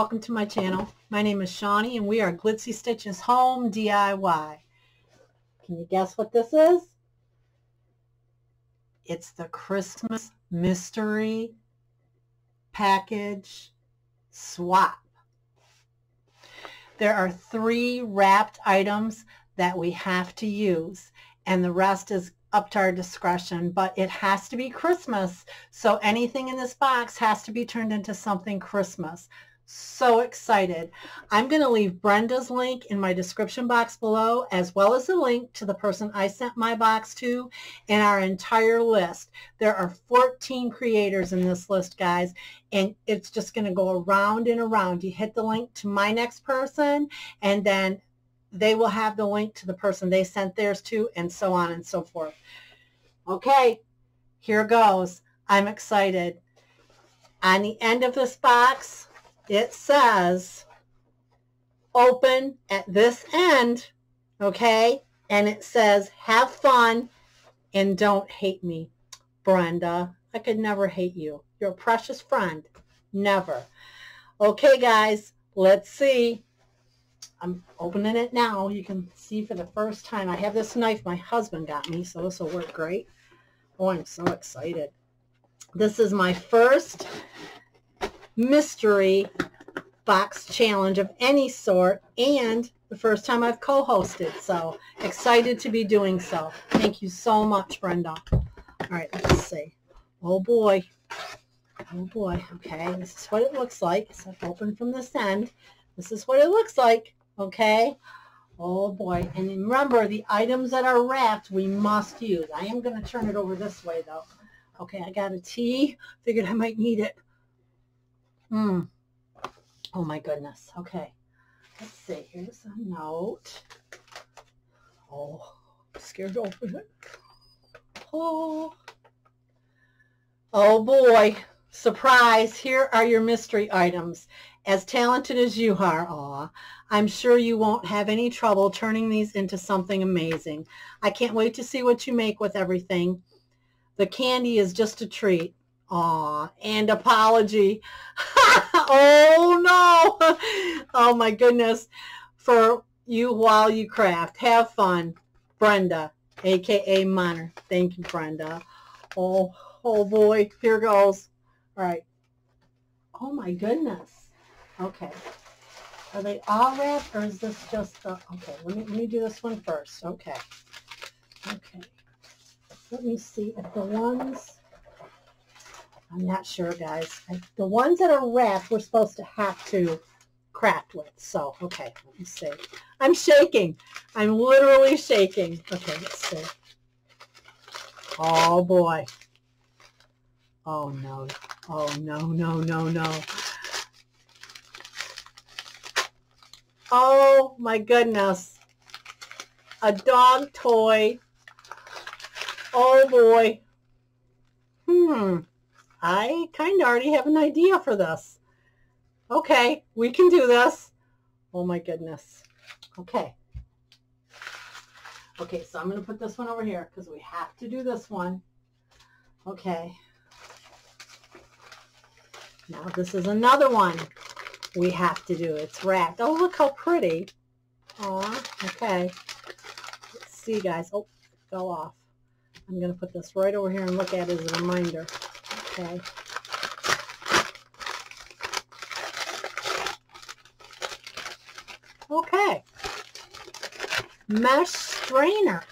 welcome to my channel. My name is Shawnie and we are Glitzy Stitches Home DIY. Can you guess what this is? It's the Christmas Mystery Package Swap. There are three wrapped items that we have to use and the rest is up to our discretion, but it has to be Christmas. So anything in this box has to be turned into something Christmas. So excited. I'm going to leave Brenda's link in my description box below, as well as a link to the person I sent my box to and our entire list. There are 14 creators in this list, guys, and it's just going to go around and around. You hit the link to my next person, and then they will have the link to the person they sent theirs to and so on and so forth. Okay, here goes. I'm excited. On the end of this box, it says open at this end, okay? And it says have fun and don't hate me. Brenda, I could never hate you. You're a precious friend. Never. Okay, guys, let's see. I'm opening it now. You can see for the first time. I have this knife my husband got me, so this will work great. Oh, I'm so excited. This is my first mystery box challenge of any sort and the first time I've co-hosted. So excited to be doing so. Thank you so much, Brenda. All right, let's see. Oh boy. Oh boy. Okay, this is what it looks like. So open from this end. This is what it looks like. Okay. Oh boy. And remember, the items that are wrapped, we must use. I am going to turn it over this way, though. Okay, I got a tea. Figured I might need it. Hmm. Oh my goodness. Okay. Let's see. Here's a note. Oh, I'm scared to open it. Oh. Oh boy. Surprise. Here are your mystery items. As talented as you are, aw, I'm sure you won't have any trouble turning these into something amazing. I can't wait to see what you make with everything. The candy is just a treat. Aw, and apology. oh no. Oh my goodness. For you while you craft. Have fun. Brenda, aka Monner. Thank you, Brenda. Oh, oh boy. Here goes. All right. Oh my goodness. Okay. Are they all wrapped or is this just the, okay, let me, let me do this one first. Okay. Okay. Let me see if the ones, I'm not sure guys. I, the ones that are wrapped we're supposed to have to craft with. So, okay, let me see. I'm shaking. I'm literally shaking. Okay, let's see. Oh boy. Oh no. Oh no, no, no, no. Oh my goodness. A dog toy. Oh boy. Hmm. I kind of already have an idea for this. Okay, we can do this. Oh my goodness. Okay. Okay, so I'm going to put this one over here because we have to do this one. Okay. Now this is another one we have to do. It's wrapped. Oh, look how pretty. Aw, okay. Let's see, guys. Oh, fell off. I'm going to put this right over here and look at it as a reminder. Okay. Okay. Mesh strainers.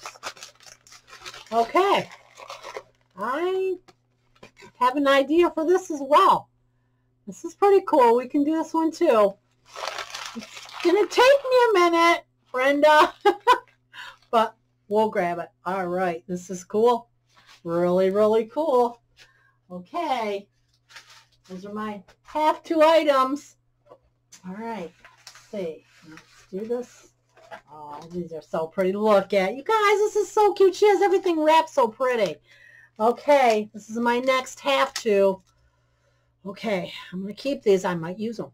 Okay. I have an idea for this as well. This is pretty cool. We can do this one too. It's going to take me a minute, Brenda. but we'll grab it. All right. This is cool. Really, really cool. Okay. Those are my half two items. All right. Let's see. Let's do this. Oh, these are so pretty to look at. You guys, this is so cute. She has everything wrapped so pretty. Okay. This is my next half two. Okay, I'm going to keep these. I might use them.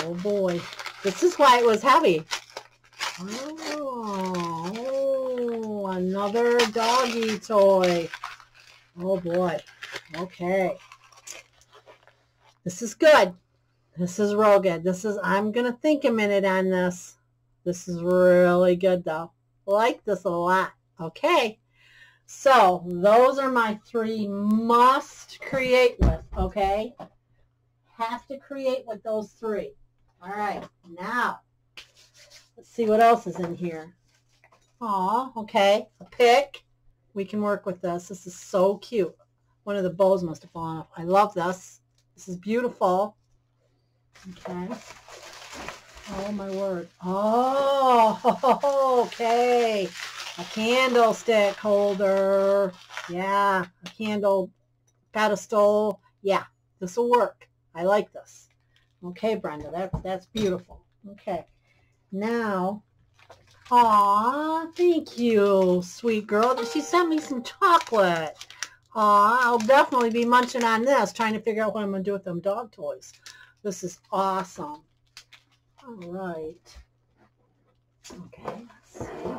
Oh boy. This is why it was heavy. Oh, another doggy toy. Oh boy. Okay. This is good. This is real good. This is, I'm going to think a minute on this. This is really good though. Like this a lot. Okay. So those are my three must create with, okay? Have to create with those three. All right, now let's see what else is in here. Aw, okay, a pick. We can work with this. This is so cute. One of the bows must have fallen off. I love this. This is beautiful. Okay. Oh, my word. Oh, okay. A candlestick holder. Yeah, a candle pedestal. Yeah, this will work. I like this. Okay, Brenda, that's, that's beautiful. Okay. Now, aw, thank you, sweet girl. She sent me some chocolate. Aw, I'll definitely be munching on this, trying to figure out what I'm going to do with them dog toys. This is awesome. All right. Okay, let's see.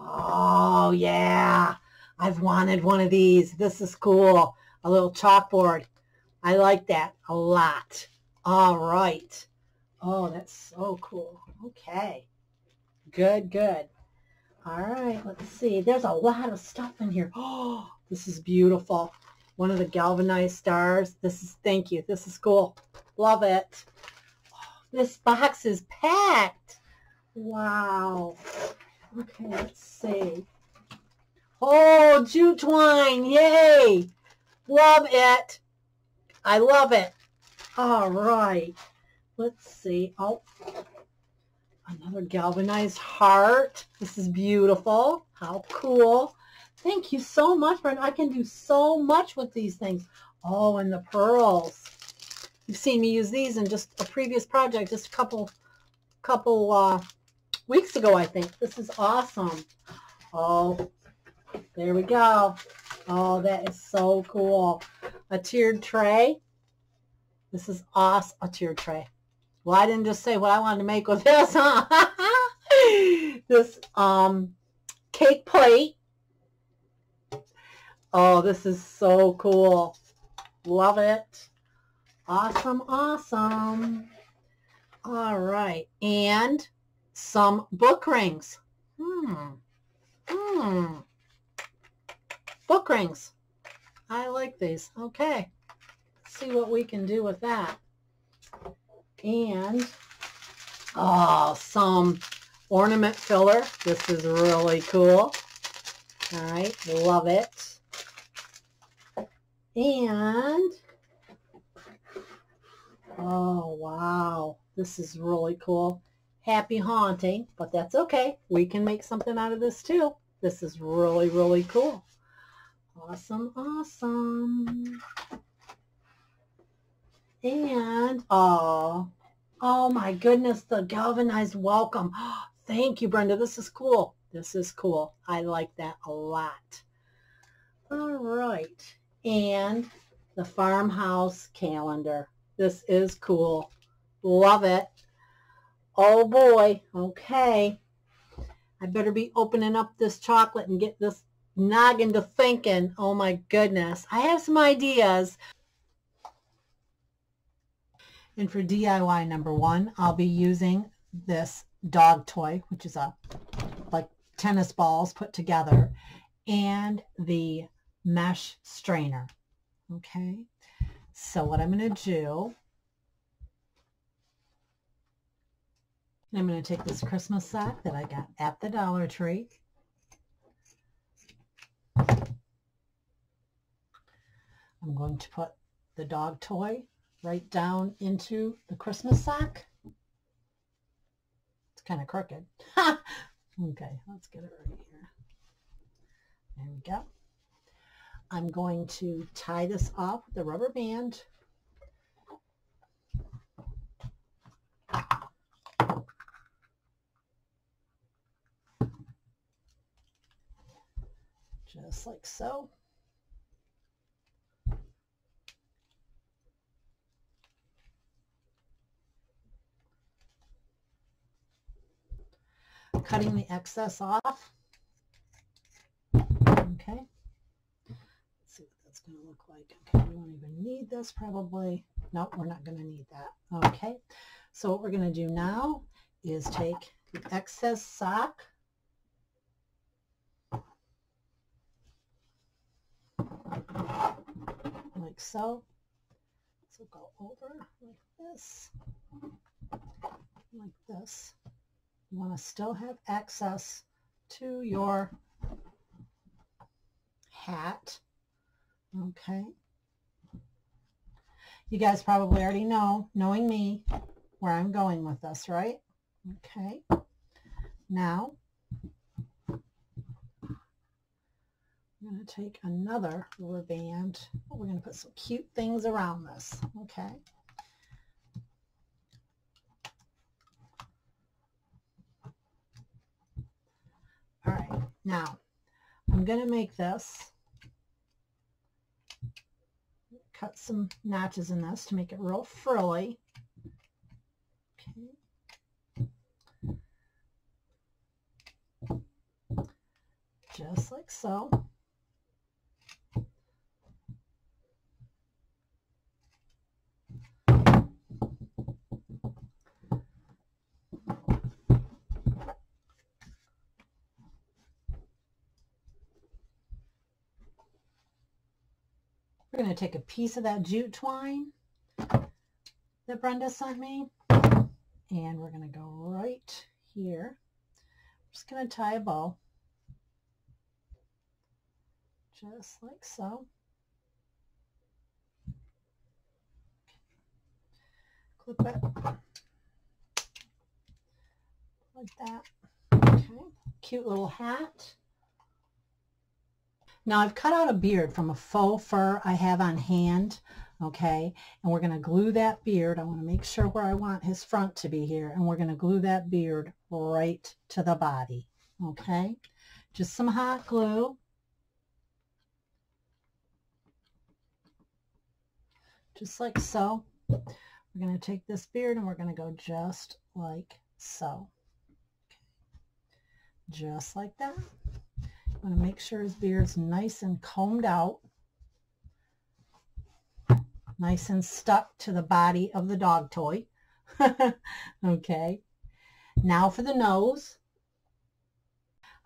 Oh, yeah. I've wanted one of these. This is cool. A little chalkboard. I like that a lot. All right. Oh, that's so cool. Okay. Good, good. All right, let's see. There's a lot of stuff in here. Oh, this is beautiful. One of the galvanized stars. This is, thank you. This is cool. Love it. Oh, this box is packed. Wow. Okay, let's see. Oh, jute twine. Yay. Love it. I love it. All right. Let's see. Oh, another galvanized heart. This is beautiful. How cool. Thank you so much, Brenda. I can do so much with these things. Oh, and the pearls. You've seen me use these in just a previous project, just a couple, couple uh, weeks ago, I think. This is awesome. Oh, there we go. Oh, that is so cool. A tiered tray. This is awesome. A tiered tray. Well, I didn't just say what I wanted to make with this, huh? this um, cake plate. Oh, this is so cool. Love it. Awesome, awesome. All right. And some book rings. Hmm. Hmm. Book rings. I like these. Okay. Let's see what we can do with that. And, oh, some ornament filler. This is really cool. All right. Love it. And, oh, wow. This is really cool. Happy haunting, but that's okay. We can make something out of this too. This is really, really cool. Awesome, awesome. And, oh, oh my goodness, the galvanized welcome. Thank you, Brenda. This is cool. This is cool. I like that a lot. All right. And the farmhouse calendar. This is cool. Love it. Oh boy. Okay. I better be opening up this chocolate and get this noggin to thinking. Oh my goodness. I have some ideas. And for DIY number one, I'll be using this dog toy, which is a like tennis balls put together, and the mesh strainer. Okay. So what I'm going to do, I'm going to take this Christmas set that I got at the Dollar Tree. I'm going to put the dog toy right down into the Christmas sack. It's kind of crooked. okay, let's get it right here. There we go. I'm going to tie this off with a rubber band. Just like so. Cutting the excess off. Okay. Let's see what that's going to look like. Okay, we won't even need this probably. No, we're not going to need that. Okay. So what we're going to do now is take the excess sock like so. So go over like this, like this. You want to still have access to your hat. Okay. You guys probably already know, knowing me, where I'm going with this, right? Okay. Now, I'm going to take another rubber band. Oh, we're going to put some cute things around this. Okay. All right. Now, I'm going to make this, cut some notches in this to make it real frilly. just like so. We're going to take a piece of that jute twine that Brenda sent me and we're going to go right here. I'm just going to tie a bow just like so. Clip it like that. Okay, cute little hat. Now I've cut out a beard from a faux fur I have on hand, okay, and we're going to glue that beard. I want to make sure where I want his front to be here, and we're going to glue that beard right to the body, okay. Just some hot glue. just like so. We're going to take this beard and we're going to go just like so. Okay. Just like that. I'm going to make sure his beard's nice and combed out. Nice and stuck to the body of the dog toy. okay. Now for the nose.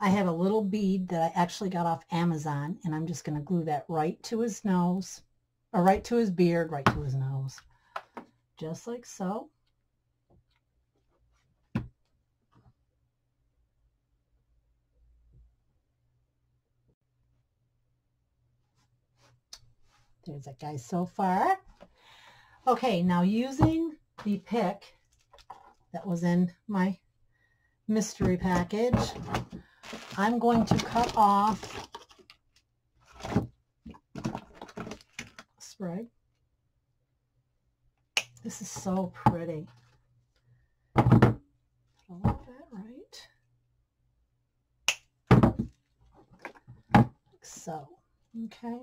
I have a little bead that I actually got off Amazon and I'm just going to glue that right to his nose or right to his beard, right to his nose. Just like so. There's that guy so far. Okay, now using the pick that was in my mystery package, I'm going to cut off spray. This is so pretty. Like that right. Like so, okay.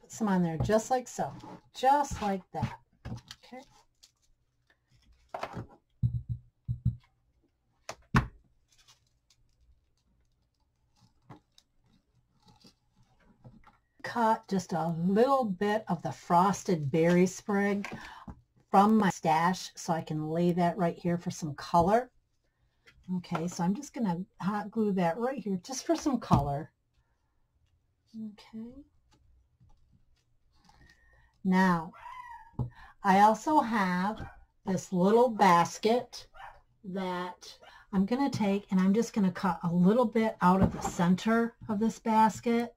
Put some on there just like so, just like that, okay. cut just a little bit of the frosted berry sprig from my stash so I can lay that right here for some color. Okay, so I'm just going to hot glue that right here just for some color. Okay. Now, I also have this little basket that I'm going to take and I'm just going to cut a little bit out of the center of this basket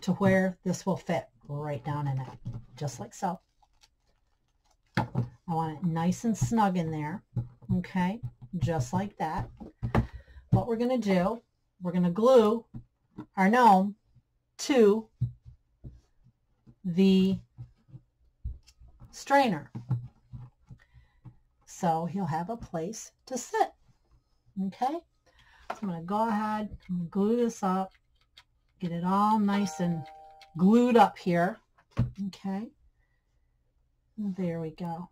to where this will fit right down in it, just like so. I want it nice and snug in there, okay, just like that. What we're going to do, we're going to glue our gnome to the strainer. So he'll have a place to sit, okay? So I'm going to go ahead and glue this up Get it all nice and glued up here. Okay. There we go.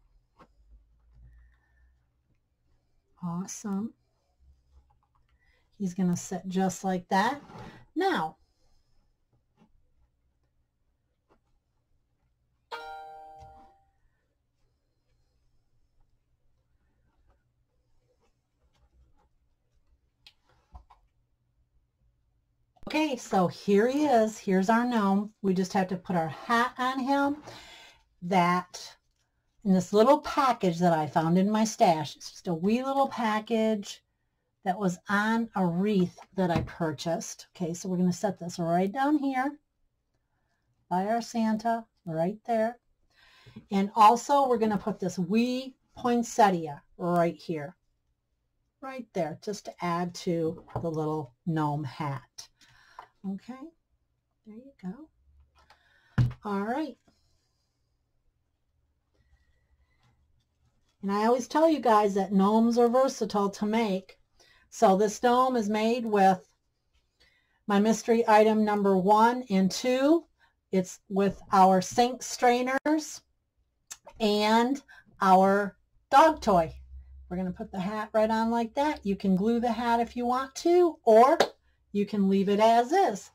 Awesome. He's going to sit just like that. Now, Okay, so here he is. Here's our gnome. We just have to put our hat on him. That in this little package that I found in my stash. It's just a wee little package that was on a wreath that I purchased. Okay, so we're going to set this right down here by our Santa, right there. And also we're going to put this wee poinsettia right here, right there, just to add to the little gnome hat. Okay, there you go. All right. And I always tell you guys that gnomes are versatile to make. So this gnome is made with my mystery item number one and two. It's with our sink strainers and our dog toy. We're going to put the hat right on like that. You can glue the hat if you want to, or you can leave it as is.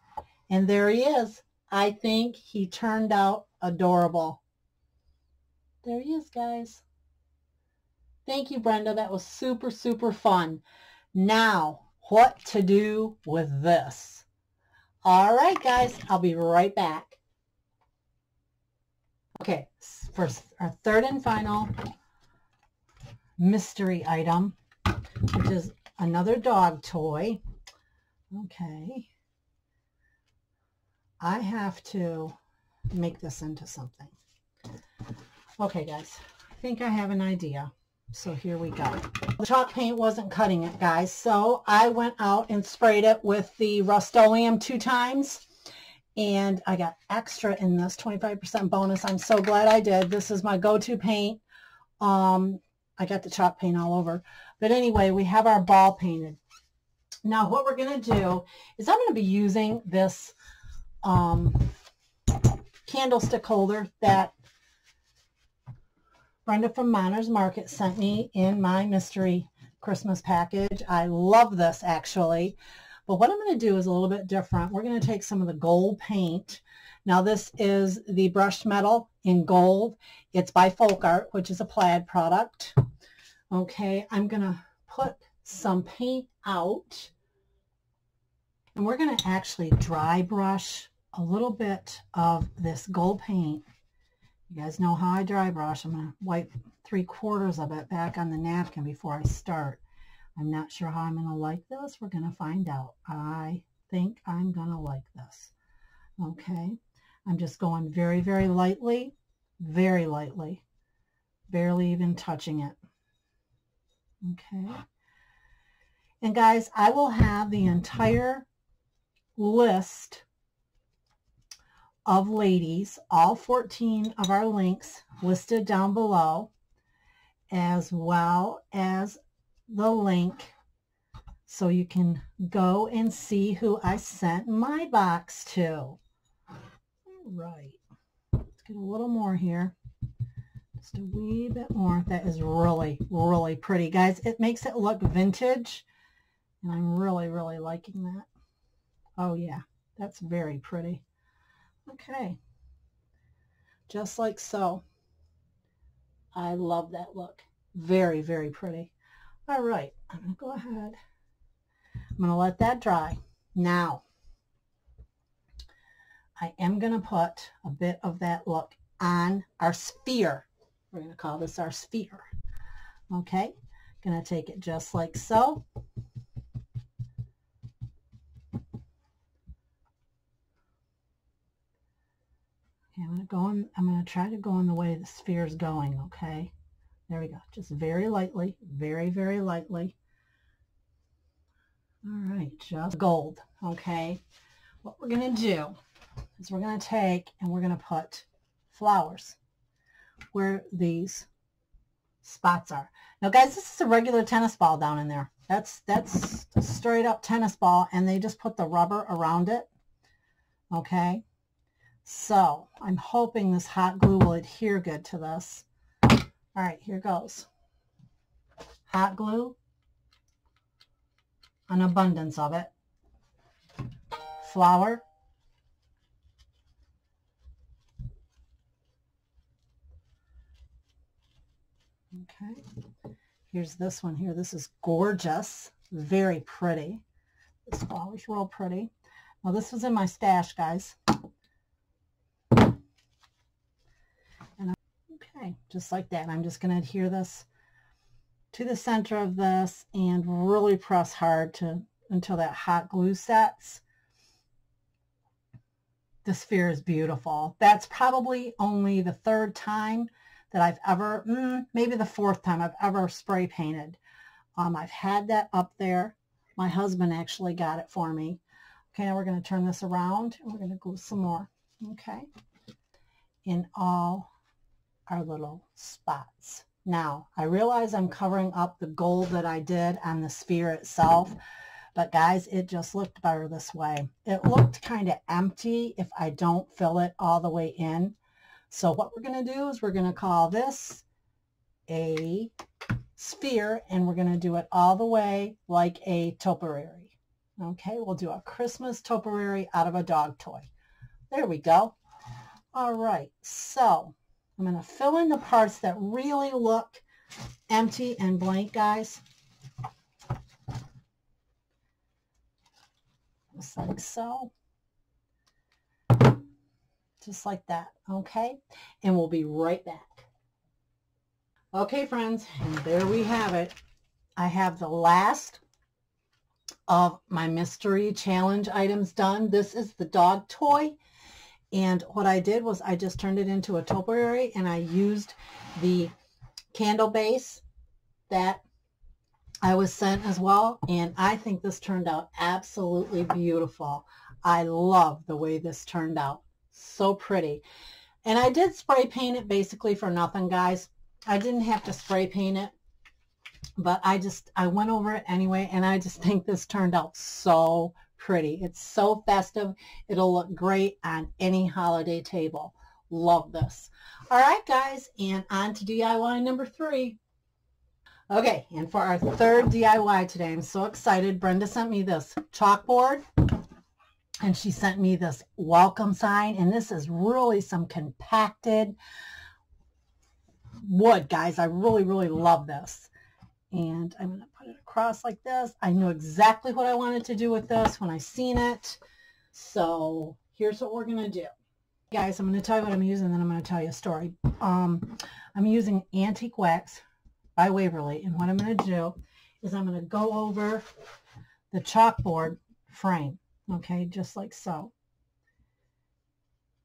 And there he is. I think he turned out adorable. There he is, guys. Thank you, Brenda. That was super, super fun. Now, what to do with this? All right, guys. I'll be right back. Okay, for our third and final mystery item, which is another dog toy. Okay. I have to make this into something. Okay, guys. I think I have an idea. So here we go. The chalk paint wasn't cutting it, guys. So I went out and sprayed it with the Rust-Oleum two times. And I got extra in this 25% bonus. I'm so glad I did. This is my go-to paint. Um, I got the chalk paint all over. But anyway, we have our ball painted. Now what we're going to do is I'm going to be using this um, candlestick holder that Brenda from Monner's Market sent me in my mystery Christmas package. I love this actually. But what I'm going to do is a little bit different. We're going to take some of the gold paint. Now this is the brushed metal in gold. It's by Folk Art, which is a plaid product. Okay, I'm going to put some paint out and we're going to actually dry brush a little bit of this gold paint. You guys know how I dry brush. I'm going to wipe three quarters of it back on the napkin before I start. I'm not sure how I'm going to like this. We're going to find out. I think I'm going to like this. Okay. I'm just going very, very lightly, very lightly, barely even touching it. Okay. And guys, I will have the entire list of ladies, all 14 of our links listed down below, as well as the link so you can go and see who I sent my box to. All right. Let's get a little more here. Just a wee bit more. That is really, really pretty. Guys, it makes it look vintage. And I'm really, really liking that. Oh yeah, that's very pretty. Okay, just like so. I love that look. Very, very pretty. All right, I'm going to go ahead. I'm going to let that dry. Now, I am going to put a bit of that look on our sphere. We're going to call this our sphere. Okay, going to take it just like so. Okay, I'm going to go in, I'm going to try to go in the way the sphere is going, okay? There we go. Just very lightly, very, very lightly. All right, just gold, okay? What we're going to do is we're going to take and we're going to put flowers where these spots are. Now, guys, this is a regular tennis ball down in there. That's, that's a straight up tennis ball, and they just put the rubber around it Okay. So I'm hoping this hot glue will adhere good to this. All right, here goes. Hot glue, an abundance of it. Flour, Okay. Here's this one here. This is gorgeous. Very pretty. This flower's real pretty. Now this was in my stash, guys. And I, okay, just like that. I'm just going to adhere this to the center of this and really press hard to until that hot glue sets. The sphere is beautiful. That's probably only the third time that I've ever, mm, maybe the fourth time I've ever spray painted. Um, I've had that up there. My husband actually got it for me. Okay, now we're going to turn this around and we're going to glue some more. Okay, in all our little spots. Now, I realize I'm covering up the gold that I did on the sphere itself, but guys, it just looked better this way. It looked kind of empty if I don't fill it all the way in. So what we're going to do is we're going to call this a sphere and we're going to do it all the way like a topiary. Okay, we'll do a Christmas topiary out of a dog toy. There we go. All right, so I'm going to fill in the parts that really look empty and blank, guys. Just like so just like that, okay? And we'll be right back. Okay, friends, and there we have it. I have the last of my mystery challenge items done. This is the dog toy. And what I did was I just turned it into a topiary and I used the candle base that I was sent as well. And I think this turned out absolutely beautiful. I love the way this turned out. So pretty. And I did spray paint it basically for nothing, guys. I didn't have to spray paint it, but I just, I went over it anyway, and I just think this turned out so pretty. It's so festive. It'll look great on any holiday table. Love this. All right, guys, and on to DIY number three. Okay, and for our third DIY today, I'm so excited. Brenda sent me this chalkboard and she sent me this welcome sign and this is really some compacted wood guys i really really love this and i'm going to across like this. I knew exactly what i wanted to do with this when i seen it. So here's what we're going to do. Guys i'm going to tell you what i'm using then i'm going to tell you a story. Um, i'm using antique wax by waverly and what i'm going to do is i'm going to go over the chalkboard frame okay, just like so.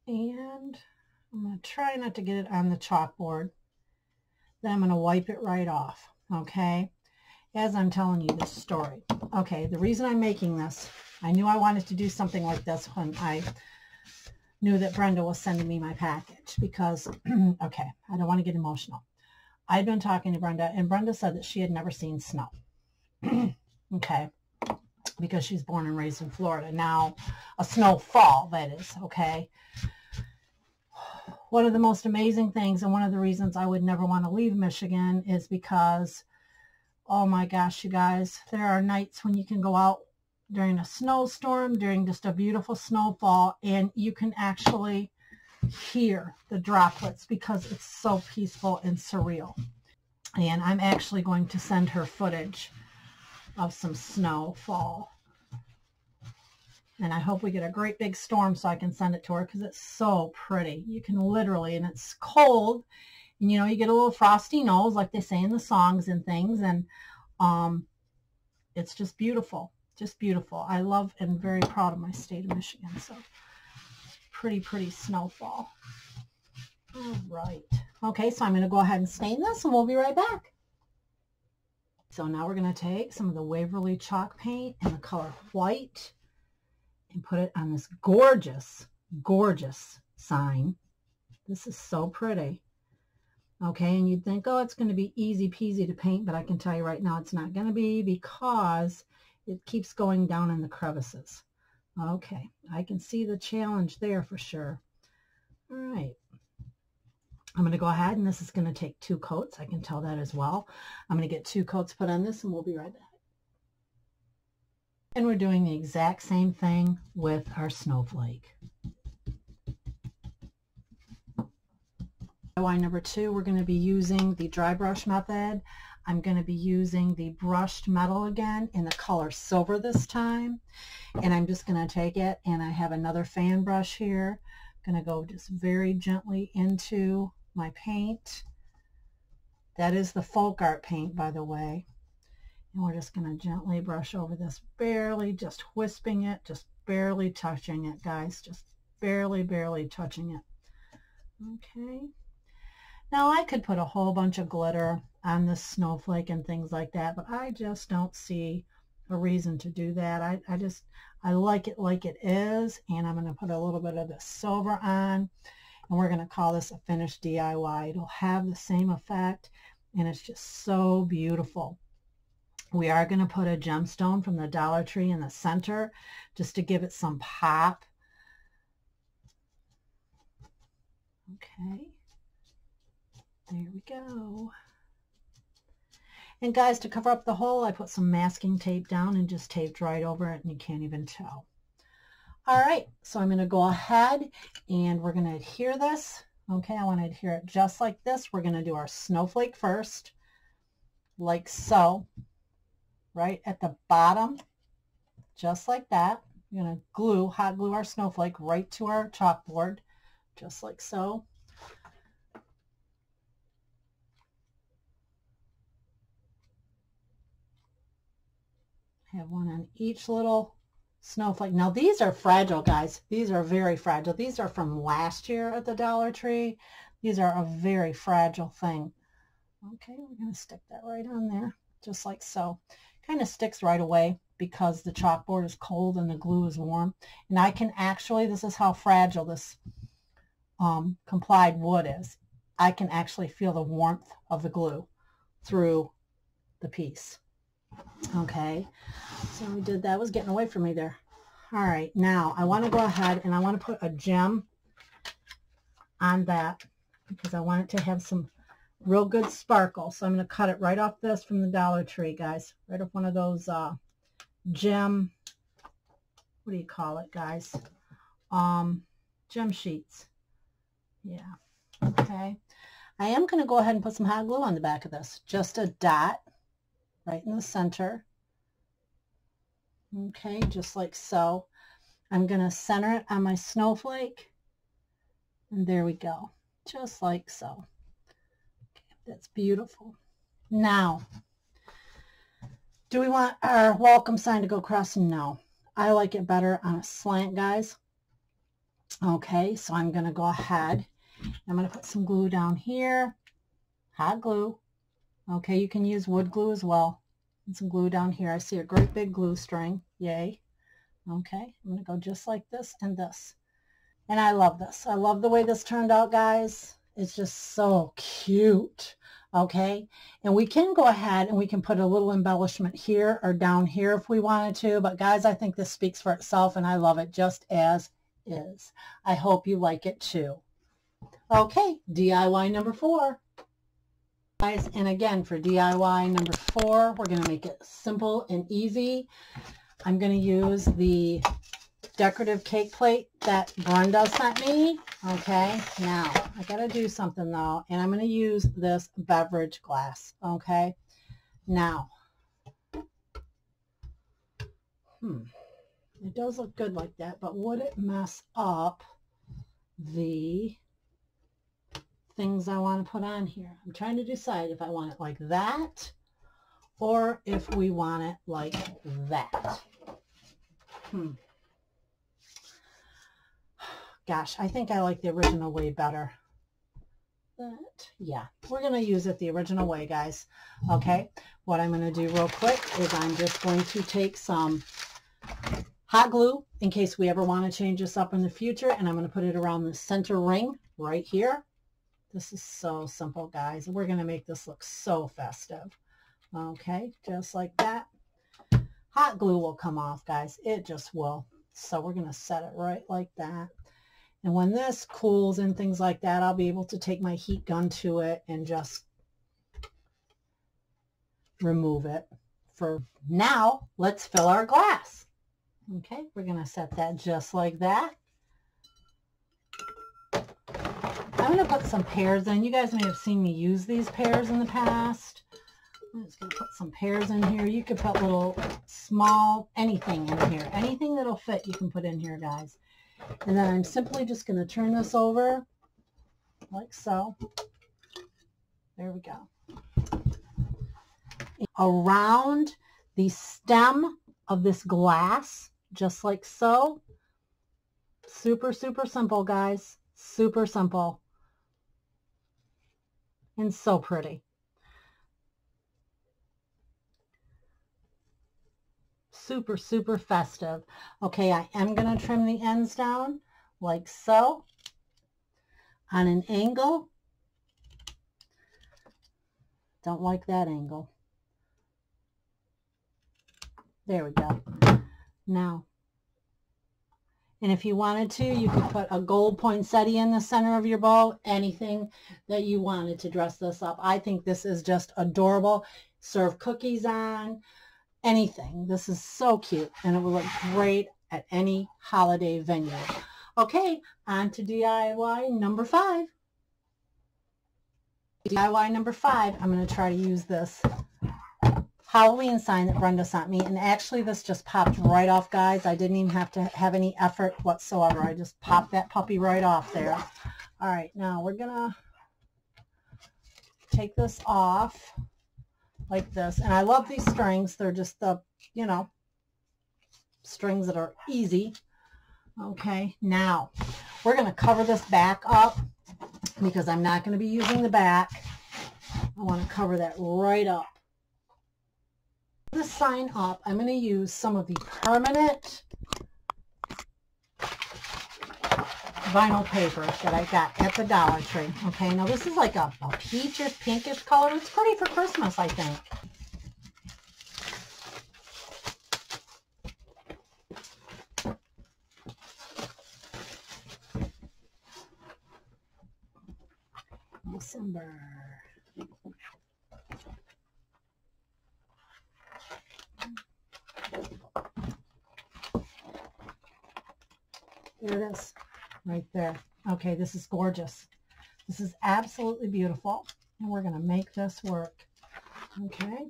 And I'm going to try not to get it on the chalkboard. Then I'm going to wipe it right off, okay, as I'm telling you this story. Okay, the reason I'm making this, I knew I wanted to do something like this when I knew that Brenda was sending me my package because, okay, I don't want to get emotional. I'd been talking to Brenda, and Brenda said that she had never seen snow. okay because she's born and raised in Florida. Now, a snowfall, that is, okay? One of the most amazing things and one of the reasons I would never want to leave Michigan is because, oh my gosh, you guys, there are nights when you can go out during a snowstorm, during just a beautiful snowfall, and you can actually hear the droplets because it's so peaceful and surreal. And I'm actually going to send her footage of some snowfall. And I hope we get a great big storm so I can send it to her because it's so pretty. You can literally, and it's cold, you know, you get a little frosty nose like they say in the songs and things, and um, it's just beautiful, just beautiful. I love and very proud of my state of Michigan. So pretty, pretty snowfall. All right. Okay, so I'm going to go ahead and stain this, and we'll be right back. So now we're going to take some of the Waverly chalk paint in the color white and put it on this gorgeous, gorgeous sign. This is so pretty. Okay, and you'd think, oh, it's going to be easy peasy to paint, but I can tell you right now it's not going to be because it keeps going down in the crevices. Okay, I can see the challenge there for sure. All right. I'm going to go ahead and this is going to take two coats. I can tell that as well. I'm going to get two coats put on this and we'll be right back. And we're doing the exact same thing with our snowflake. DIY number two, we're going to be using the dry brush method. I'm going to be using the brushed metal again in the color silver this time. And I'm just going to take it and I have another fan brush here. I'm going to go just very gently into my paint. That is the folk art paint, by the way. And we're just going to gently brush over this, barely just wisping it, just barely touching it, guys. Just barely, barely touching it. Okay. Now I could put a whole bunch of glitter on this snowflake and things like that, but I just don't see a reason to do that. I, I just, I like it like it is, and I'm going to put a little bit of the silver on, and we're going to call this a finished DIY. It'll have the same effect, and it's just so beautiful. We are going to put a gemstone from the Dollar Tree in the center just to give it some pop. Okay. There we go. And guys, to cover up the hole, I put some masking tape down and just taped right over it and you can't even tell. All right, so I'm going to go ahead and we're going to adhere this. Okay, I want to adhere it just like this. We're going to do our snowflake first, like so, right at the bottom, just like that. We're going to glue, hot glue our snowflake right to our chalkboard, just like so. Have one on each little snowflake. Now these are fragile, guys. These are very fragile. These are from last year at the Dollar Tree. These are a very fragile thing. Okay, we're going to stick that right on there, just like so. Kind of sticks right away because the chalkboard is cold and the glue is warm. And I can actually, this is how fragile this um, complied wood is. I can actually feel the warmth of the glue through the piece. Okay, so we did that. was getting away from me there. All right, now I want to go ahead and I want to put a gem on that because I want it to have some real good sparkle. So I'm going to cut it right off this from the Dollar Tree, guys. Right off one of those uh, gem, what do you call it, guys? Um, gem sheets. Yeah, okay. I am going to go ahead and put some hot glue on the back of this. Just a dot right in the center. Okay, just like so. I'm going to center it on my snowflake. And there we go, just like so. Okay, that's beautiful. Now, do we want our welcome sign to go across? No. I like it better on a slant, guys. Okay, so I'm going to go ahead. I'm going to put some glue down here, hot glue. Okay, you can use wood glue as well. And some glue down here. I see a great big glue string. Yay. Okay, I'm going to go just like this and this. And I love this. I love the way this turned out, guys. It's just so cute. Okay, and we can go ahead and we can put a little embellishment here or down here if we wanted to. But guys, I think this speaks for itself and I love it just as is. I hope you like it too. Okay, DIY number four. Guys, and again, for DIY number four, we're going to make it simple and easy. I'm going to use the decorative cake plate that Brenda sent me. Okay, now I got to do something though, and I'm going to use this beverage glass. Okay, now, hmm, it does look good like that, but would it mess up the things I want to put on here. I'm trying to decide if I want it like that or if we want it like that. Hmm. Gosh, I think I like the original way better. But yeah, we're going to use it the original way, guys. Okay, what I'm going to do real quick is I'm just going to take some hot glue in case we ever want to change this up in the future, and I'm going to put it around the center ring right here. This is so simple, guys. We're going to make this look so festive. Okay, just like that. Hot glue will come off, guys. It just will. So we're going to set it right like that. And when this cools and things like that, I'll be able to take my heat gun to it and just remove it. For now, let's fill our glass. Okay, we're going to set that just like that. I'm going to put some pears in. You guys may have seen me use these pears in the past. I'm just going to put some pears in here. You could put little small anything in here. Anything that'll fit you can put in here, guys. And then I'm simply just going to turn this over like so. There we go. Around the stem of this glass, just like so. Super, super simple, guys. Super simple. And so pretty. super, super festive. Okay, I am going to trim the ends down like so on an angle. Don't like that angle. There we go. Now, and if you wanted to, you could put a gold poinsettia in the center of your bow, anything that you wanted to dress this up. I think this is just adorable. Serve cookies on, anything. This is so cute and it will look great at any holiday venue. Okay, on to DIY number five. DIY number five, I'm going to try to use this Halloween sign that Brenda sent me. And actually this just popped right off, guys. I didn't even have to have any effort whatsoever. I just popped that puppy right off there. All right, now we're going to take this off like this. And I love these strings. They're just the, you know, strings that are easy. Okay, now we're going to cover this back up because I'm not going to be using the back. I want to cover that right up. To sign up, I'm going to use some of the permanent vinyl paper that I got at the Dollar Tree. Okay, now this is like a, a peachish, pinkish color. It's pretty for Christmas, I think. December. There it is right there. Okay, this is gorgeous. This is absolutely beautiful. And we're going to make this work. Okay.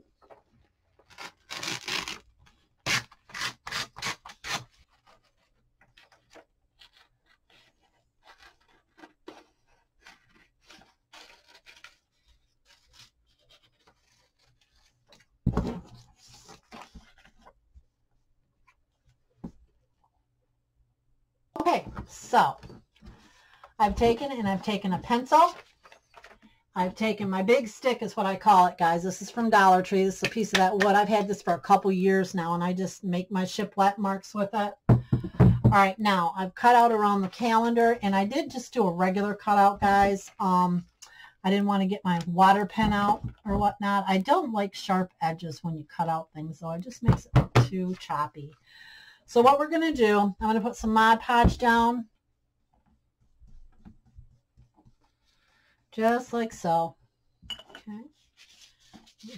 Okay, so I've taken and I've taken a pencil. I've taken my big stick is what I call it, guys. This is from Dollar Tree. This is a piece of that wood. I've had this for a couple years now, and I just make my shipwreck marks with it. All right, now I've cut out around the calendar, and I did just do a regular cutout, guys. Um, I didn't want to get my water pen out or whatnot. I don't like sharp edges when you cut out things, though. It just makes it too choppy. So what we're going to do, I'm going to put some Mod Podge down. Just like so. Okay.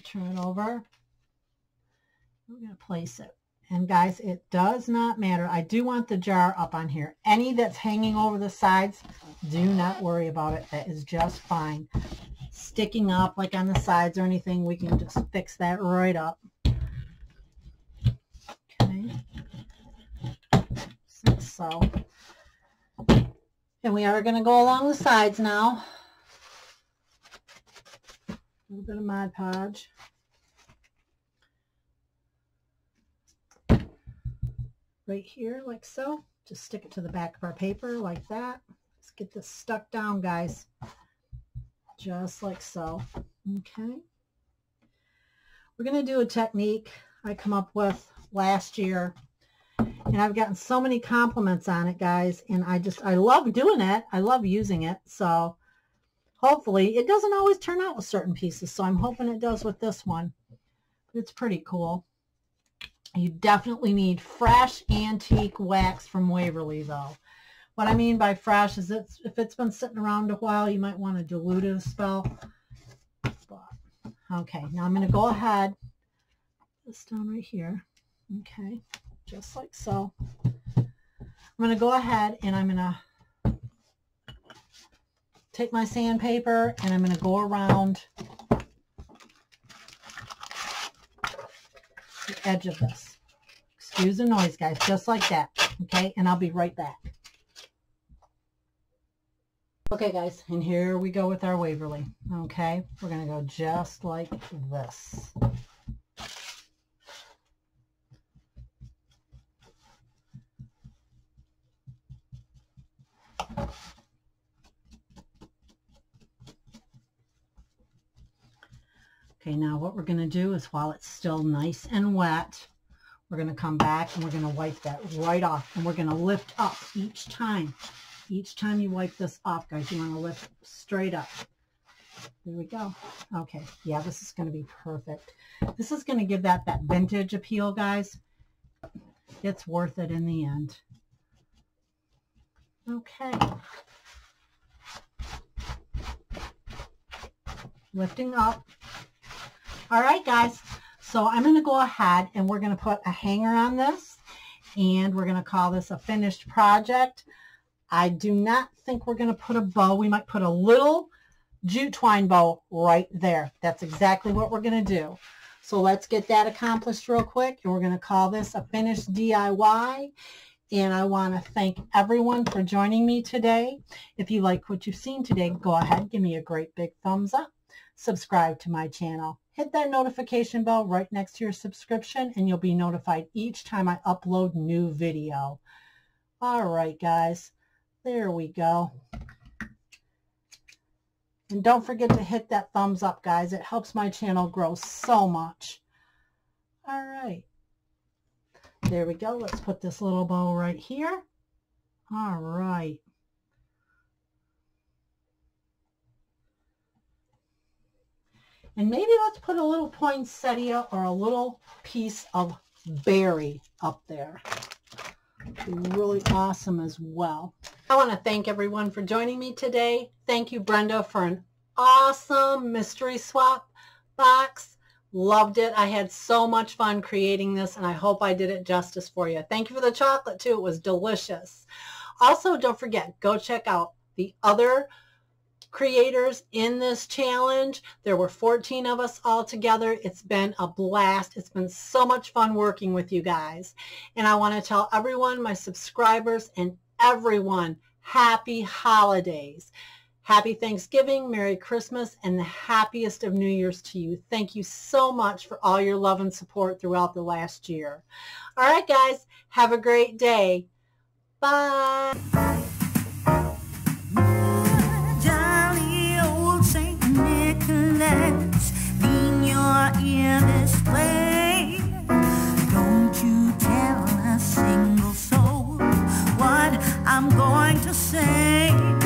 Turn it over. We're going to place it. And guys, it does not matter. I do want the jar up on here. Any that's hanging over the sides, do not worry about it. That is just fine. Sticking up like on the sides or anything, we can just fix that right up. Okay. So. And we are going to go along the sides now. A little bit of Mod Podge. Right here, like so. Just stick it to the back of our paper like that. Let's get this stuck down, guys. Just like so. Okay. We're going to do a technique I come up with last year and I've gotten so many compliments on it, guys. And I just, I love doing it. I love using it. So hopefully it doesn't always turn out with certain pieces. So I'm hoping it does with this one. It's pretty cool. You definitely need fresh antique wax from Waverly though. What I mean by fresh is it's, if it's been sitting around a while, you might want to dilute it a spell. Okay, now I'm going to go ahead, this down right here. Okay, just like so. I'm going to go ahead and I'm going to take my sandpaper and I'm going to go around the edge of this. Excuse the noise, guys, just like that. Okay, and I'll be right back. Okay, guys, and here we go with our Waverly. Okay, we're going to go just like this. Okay, now what we're going to do is while it's still nice and wet, we're going to come back and we're going to wipe that right off. And we're going to lift up each time. Each time you wipe this off, guys, you want to lift straight up. There we go. Okay, yeah, this is going to be perfect. This is going to give that that vintage appeal, guys. It's worth it in the end. Okay. Lifting up. All right, guys. So I'm going to go ahead and we're going to put a hanger on this and we're going to call this a finished project. I do not think we're going to put a bow. We might put a little jute twine bow right there. That's exactly what we're going to do. So let's get that accomplished real quick and we're going to call this a finished DIY. And I want to thank everyone for joining me today. If you like what you've seen today, go ahead, give me a great big thumbs up. Subscribe to my channel hit that notification bell right next to your subscription and you'll be notified each time I upload new video. All right, guys. There we go. And don't forget to hit that thumbs up, guys. It helps my channel grow so much. All right. There we go. Let's put this little bow right here. All right. And maybe let's put a little poinsettia or a little piece of berry up there. Really awesome as well. I want to thank everyone for joining me today. Thank you, Brenda, for an awesome mystery swap box. Loved it. I had so much fun creating this, and I hope I did it justice for you. Thank you for the chocolate, too. It was delicious. Also, don't forget, go check out the other creators in this challenge. There were 14 of us all together. It's been a blast. It's been so much fun working with you guys. And I want to tell everyone, my subscribers and everyone, happy holidays. Happy Thanksgiving, Merry Christmas, and the happiest of New Year's to you. Thank you so much for all your love and support throughout the last year. All right, guys, have a great day. Bye. Don't you tell a single soul what I'm going to say.